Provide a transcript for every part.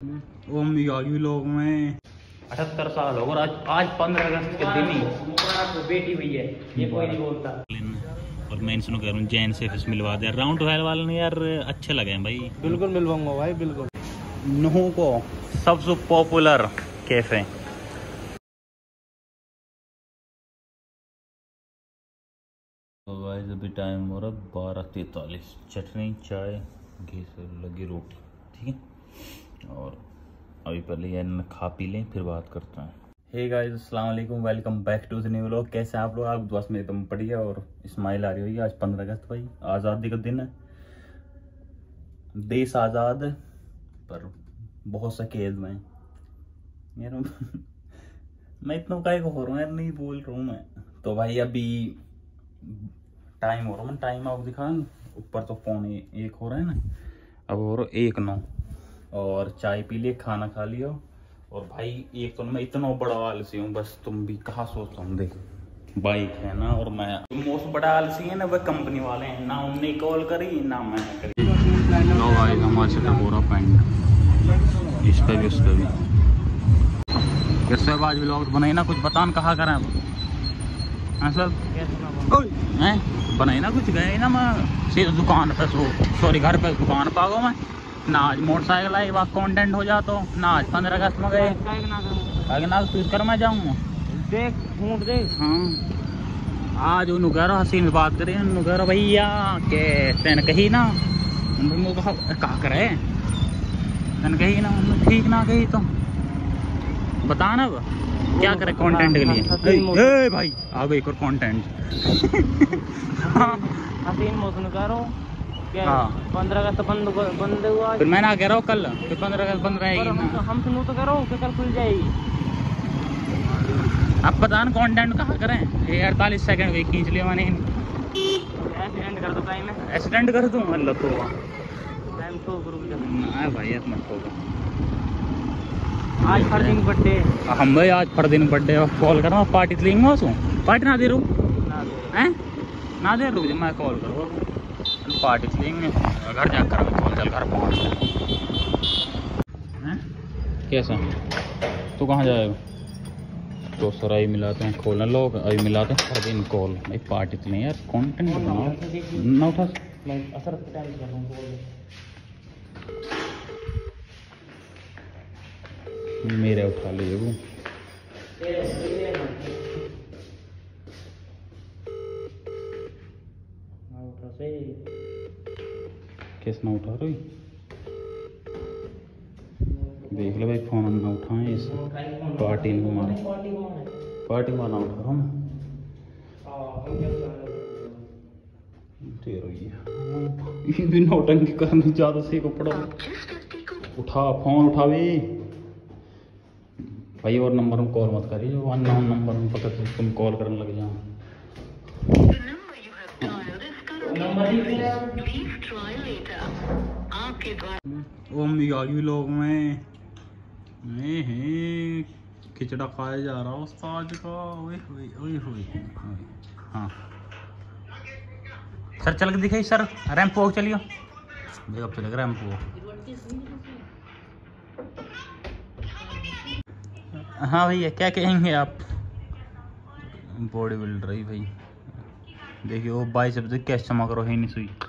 ओम Yagi लोग में। अठहत्तर साल हो और आज आज पंद्रह अगस्त के दिन ही बेटी हुई है। ये कोई नहीं बोलता। और मैं इनसे कह रहा हूँ जैन से मिलवा दे। राउंड ट्वेल्व वाले ने यार अच्छे लगे हैं भाई। बिल्कुल मिलवाऊँगा भाई बिल्कुल। नुहू को। सबसे पॉपुलर कैफ़े तो गाइस अभी टाइम हो रहा है बारह तैतालीस। चटनी चाय घी से लगी रोटी। ठीक है? और अभी पहले ये खा पी लें, फिर बात करते हैं। हे गाइस अस्सलाम वालेकुम welcome back to the new vlog कैसे आप लोग? आप दुआ में एकदम बढ़िया और स्माइल आ रही होगी आज, पंद्रह अगस्त भाई, आज़ादी का दिन है। देश आज़ाद पर बहुत सा कैद में। यार मैं इतना काय को हो रहा हूँ नहीं बोल रहा हूँ मैं। तो भाई अभी टाइम हो रहा है टाइम आप दिखा ऊपर तो पौने एक हो रहा है ना। अब हो रहा एक नौ। और चाय पी लिए खाना खा लिया। और भाई एक तो मैं इतना बड़ा आलसी हूँ बस तुम भी कहा सोचता हूँ देख। बाइक है ना और मैं मोस्ट बड़ा आलसी है ना वह कंपनी वाले हैं। ना उनने कॉल करी ना मैंने करी। लो भाई हमारे से इस पे भी उस पे भी। कैसे आज व्लॉग बनाई ना कुछ? बतान कहा करें अब हाँ सर? हैं? बनाई ना कुछ? गए ना मैं? सीधे दुकान पे सो सॉरी घर पे दुकान पे आ गया मैं। ना आज मोटरसाइकिल आई वहाँ कंटेंट हो जा तो। ना आज पंद्रह अगस्त में गए। ना तू कर मैं जाऊँगा देख ऊँट देख। हाँ। आज उन्होंने कह रहा हसीन बात करी उन्होंने कह रहा भैया के तेन कही ना? उन्होंने कहा कहा करे तेन कही ना ठीक ना कही तो। बता ना अब क्या करे कंटेंट के लिए? ए भाई आ गई एक और कंटेंट हसीन मौसम करो। पंद्रह अगस्त बंद बंद हुआ। फिर मैं ना कह रहा हूँ कल फिर पंद्रह अगस्त बंद रहेगी हम सुनो तो करो कि कल खुल जाएगी। अब पता ना कंटेंट कहाँ करें। ये अड़तालीस सेकंड खींच लिया मैंने। एक्सीडेंट कर दो टाइम एक्सीडेंट कर दूँ? अल्लाह तो टाइम तो ना भाई अब मत आज हर दिन बर्थडे हम भाई आज दिन बर्थडे कॉल कर पार्टी तो? लेंगे उसको पार्टी ना दे। रू हैं? ना दे जा मैं कॉल करूँ। पार्टी लेंगे घर जा कर कॉल चल घर पहुँच कैसा? तू कहाँ जाएगा? तो सर अभी मिलाते हैं खोलने लोग अभी मिलाते हैं हर दिन कॉल। भाई, पार्टी तो नहीं यार कंटेंट बनाओ। ना उठा। असर मेरे उठा लिए वो। किस ना उठा रही? देख ले भाई फ़ोन ना उठाए इस पार्टी को मारे पार्टी में ना उठा हूँ तेरो ये ये भी नौटंकी करनी ज़्यादा सही को पड़ा। उठा फ़ोन उठा भी भाई और नंबर में कॉल मत करिए जो अननोन नंबर में पता चल तुम कॉल करने लग जाओ। ओम यागी लोग, में नहीं है, खिचड़ा खाया जा रहा उस्ताद का। ओए होए ओए ओए। हाँ। सर, चल के दिखाई सर, रैंप वॉक चलियो देख, अब चलेगा रैंप वॉक हाँ भैया, क्या कहेंगे आप? बॉडी बिल्डर ही भाई देखिए वो बाई सब कैसे चमक रहा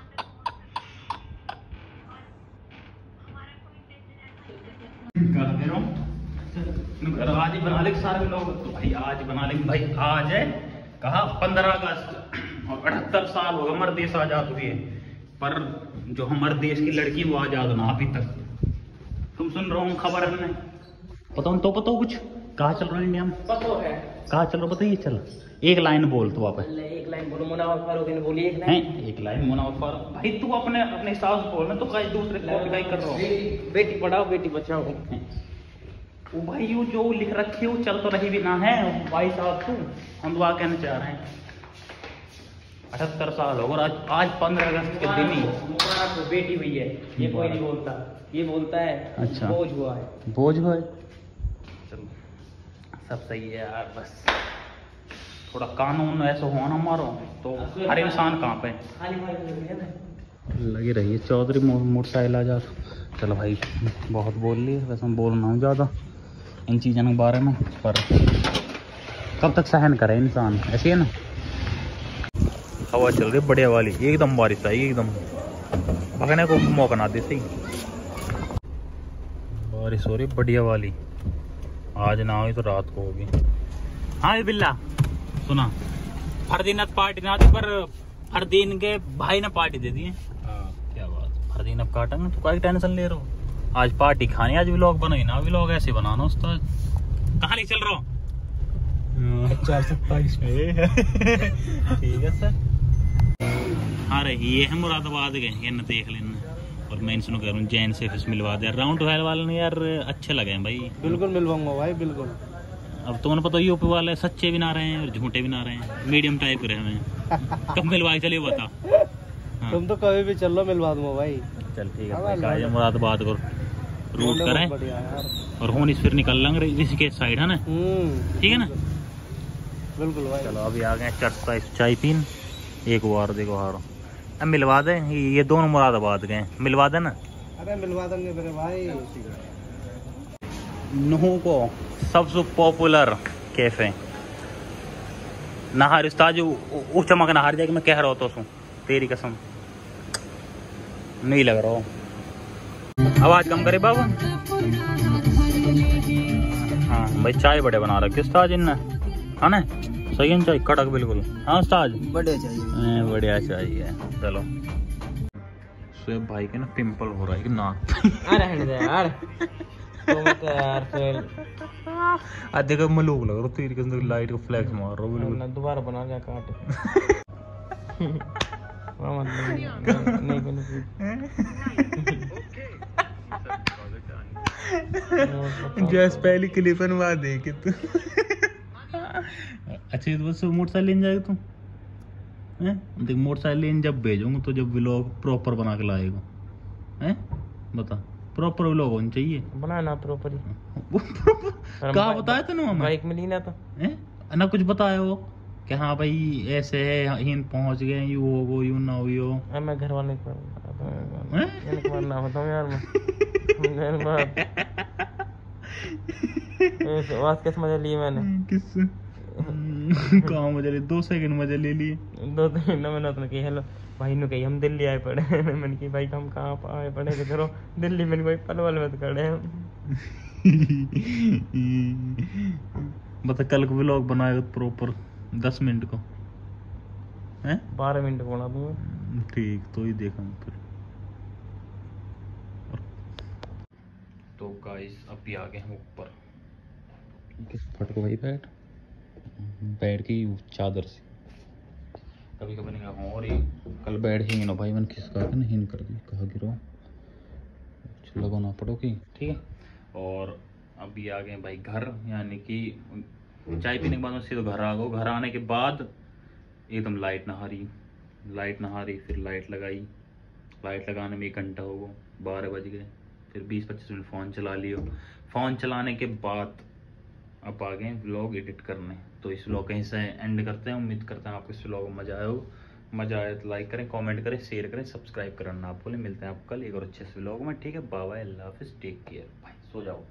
है नहीं सुई आज ही बना ले सारे लोग। तो भाई आज बना लेंगे। भाई आज है कहा पंद्रह अगस्त। और अठहत्तर साल होगा हमारे देश आज़ाद हुए। पर जो हमारे देश की लड़की वो आज़ाद ना अभी तक। तुम सुन रहे हो खबर है नहीं बताओ तो बताओ कुछ। कहाँ चल रहा है इंडिया में? पतो है। कहाँ चल रहा बताइए चल। एक लाइन बोल तू आप। एक लाइन बोलो मुनावर फारूक ने बोली एक हैं? एक लाइन मुनाफा भाई तू अपने अपने हिसाब से बोल ना तो कहीं दूसरे को कर रहा हो। बेटी पढ़ाओ बेटी बचाओ। वो भाई वो जो लिख रखी है वो चल तो रही भी ना है। भाई साहब तू हम दुआ कहना चाह रहे हैं। अठहत्तर साल हो और आज आज पंद्रह अगस्त के दिन ही। मुबारक बेटी हुई है। ये कोई नहीं बोलता। ये बोलता है अच्छा। बोझ हुआ है। बोझ भाई चलो। सब सही है यार बस। थोड़ा कानून ऐसा हो ना मारो तो हर इंसान कहाँ पे? लग रही है है चौधरी मोटरसाइकिल आ जा। चलो भाई बहुत बोल लिए वैसे मैं बोल रहा हूँ ज़्यादा। इन चीज़ों के बारे में पर कब तक सहन करे इंसान? ऐसी है ना? हवा चल रही बढ़िया वाली। एकदम बारिश आई एकदम। भगने को मौका ना दे सही। बारिश हो रही बढ़िया वाली। आज ना हुई तो रात को होगी हाँ ये बिल्ला। सुना। फरदीन पार्टी ना थी पर फरदीन के भाई ने पार्टी दे दी है क्या बात। फरदीन अब काटेंगे तो कोई टेंशन ले रहे हो? आज पार्टी खानी आज व्लॉग बनाई ना व्लॉग ऐसे बनाना उस्ताद। कहाँ ले चल रहा हो। चार सत्ताईस ठीक है सर अरे ये है मुरादाबाद गए ये देख लेना। और मैं इनसे कह रहा हूँ जैन से फ़िश मिलवा दे। राउंड ट्वेल्व वाले ने यार अच्छे लगे हैं भाई। बिल्कुल मिलवाऊँगा भाई बिल्कुल। अब तुम्हें पता यूपी वाले सच्चे भी ना रहे हैं और झूठे भी ना रहे हैं। मीडियम टाइप के रहे हैं। कब मिलवा के चलिए बता। हाँ। तुम तो कभी भी चल लो मिलवा दूँगा भाई। चल ठीक हाँ, है लो, भाई लो। मुरादाबाद को रूट करें। और होनी फिर निकल लेंगे ऋषिकेश साइड है ना? हम्म। ठीक है ना? बिल्कुल भाई। चलो अभी आ गए चर्च का चाय पीन। एक बार देखो हारो। अब मिलवा दे ये दोनों मुरादाबाद गए। मिलवा देना अरे मिलवा देंगे मेरे भाई। नुहू को सबसे पॉपुलर कैफ़े। नहार उस्ताद जो उस चमक नहार जाके मैं कह रहा होता हूँ तेरी कसम। नहीं लग रहा हो। आवाज़ कम करे बाबू। हाँ भाई चाय बड़े बना रखे उस्ताद इनने। हाँ ना? सही है चाय? कड़क बिल्कुल। हाँ उस्ताद? बढ़िया चाहिए बढ़िया चाहिए चलो। सुएब भाई के ना पिंपल हो रहा है कि नाक अरे यार तो यार देखो मलूक लग रहा तेरे के अंदर लाइट का फ्लैक्स मार रहा हूँ दोबारा बना जा काट। नहीं जैस पहली क्लिप बनवा दे कि तू। अच्छा तो बस मोटरसाइकिल लेने जाएगा तू? हैं? देख मोटरसाइकिल लेने जब भेजूँगा तो जब व्लॉग प्रॉपर बना के लाएगा। हैं? बता। प्रॉपर व्लॉग होना चाहिए। बनाना प्रॉपर कहा बताया तूने हमें? बाइक मिली ना तो हैं? ना कुछ बताया हो कि हाँ भाई ऐसे है हिंद पहुँच गए यू हो गो यू ना हुई हो यो मैं घर वाले को ना बताऊँ यार मैं। आवाज़ कैसे मज़ा ली मैंने? किस? कहाँ मज़ा ले दो सेकंड मज़ा ले लिए। दो ना मैंने उसने कही हेलो भाई ने कही हम दिल्ली आए पड़े। मैंने कही भाई हम कहाँ आए पड़े तो करो दिल्ली मैंने भाई पलवल में तो खड़े हैं। बता कल को व्लॉग बनाएगा प्रॉपर दस मिनट को। हैं? बारह मिनट को बना दूँगा ठीक तो ही देखा फिर। तो गाइस अभी आ गए हम ऊपर। फटको भाई बैठ बैठ की चादर से। कभी कभी नहीं कहा और ये कल बैठ ही ना भाई मैंने खिसका के नहीं कर दी। कहा गिरो? लगाना पड़ोगी? ठीक है। और अभी आ गए भाई घर यानी कि चाय पीने के बाद मैं सीधा घर आ गया घर आने के बाद एकदम लाइट नहा रही लाइट नहा रही फिर लाइट लगाई। लाइट लगाने में एक घंटा हो गया। बारह बज गए। फिर बीस पच्चीस मिनट फ़ोन चला लियो। फ़ोन चलाने के बाद अब आ गए व्लॉग एडिट करने। तो इस व्लॉग कहीं से एंड करते हैं। उम्मीद करते हैं आपको इस व्लॉग में मज़ा आया हो। मज़ा आया तो लाइक करें कमेंट करें शेयर करें सब्सक्राइब करना आपको मिलते हैं आप कल एक और अच्छे से व्लॉग में। ठीक है बाबा अल्लाह हाफिज़ टेक केयर भाई सो जाओ।